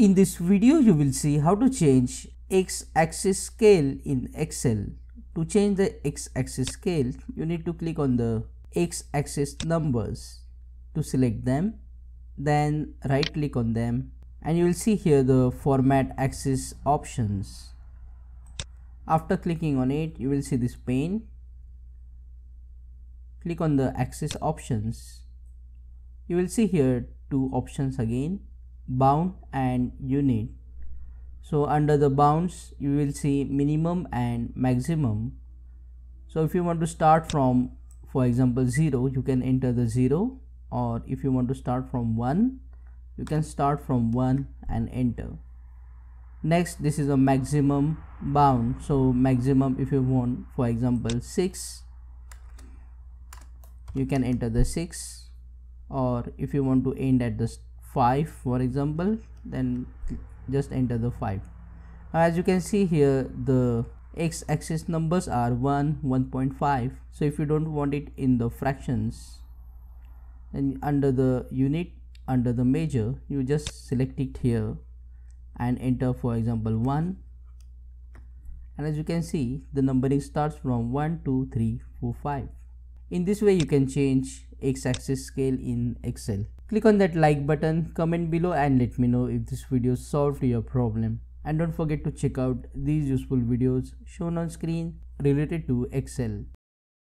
In this video you will see how to change x-axis scale in Excel. To change the x-axis scale you need to click on the x-axis numbers to select them then right click on them and you will see here the format axis options. After clicking on it you will see this pane. Click on the axis options. You will see here two options again bound and unit so under the bounds you will see minimum and maximum. So if you want to start from for example 0 you can enter the 0 or if you want to start from 1 you can start from 1 and enter. Next this is a maximum bound. So maximum if you want for example 6 you can enter the 6 or if you want to end at the 5 for example then just enter the 5 as you can see here the x-axis numbers are 1 1.5 so if you don't want it in the fractions then under the unit under the measure you just select it here and enter for example 1 and as you can see the numbering starts from 1 2 3 4 5 in this way you can change x-axis scale in excel Click on that like button, comment below and let me know if this video solved your problem. And don't forget to check out these useful videos shown on screen related to Excel.